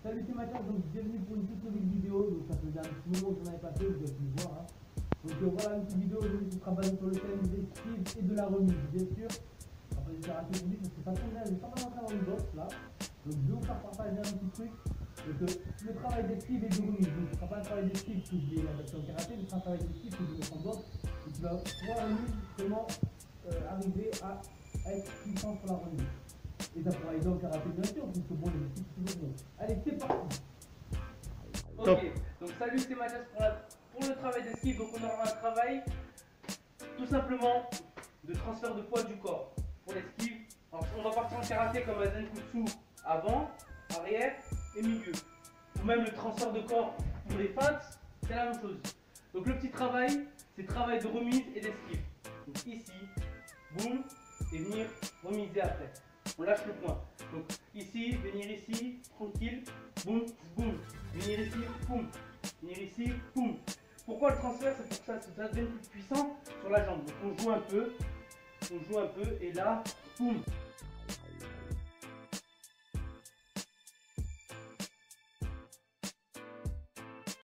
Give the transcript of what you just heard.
Salut c'est Mathias, donc bienvenue pour une toute nouvelle vidéo. Donc ça faisait un petit moment que j'en avais pas fait, vous avez pu le voir. Hein. Donc euh, voilà une petite vidéo aujourd'hui qui sera basée sur le thème des skills et de la remise, bien sûr. Après je vais arrêter aujourd'hui parce que ça tombe bien, j'ai pas mal rentré dans une bosse là. Donc je vais vous faire partager un petit truc. Donc euh, le travail d'esquive et de remise. Donc ce sera pas un travail d'esquive que je vais adapter au karaté, mais ce sera un travail d'esquive que je vais mettre en boxe. Et tu vas pouvoir comment euh, arriver à, être puissant sur la remise. Et ça pourra aider au karaté bien sûr, puisque bon les bon. Allez c'est parti Ok, donc salut, c'est Mathias pour, la- pour le travail d'esquive. Donc on aura un travail tout simplement de transfert de poids du corps pour l'esquive. On va partir en karaté comme à Zenkutsu avant, arrière et milieu. Ou même le transfert de corps pour les feintes, c'est la même chose. Donc le petit travail, c'est travail de remise et d'esquive. Donc ici, boum, et venir remiser après. On lâche le point. Donc ici, venir ici, tranquille, boum, boum. Venir ici, boum. Venir ici, boum. Pourquoi le transfert C'est pour que ça, ça devienne plus puissant sur la jambe. Donc on joue un peu, on joue un peu, et là, boum.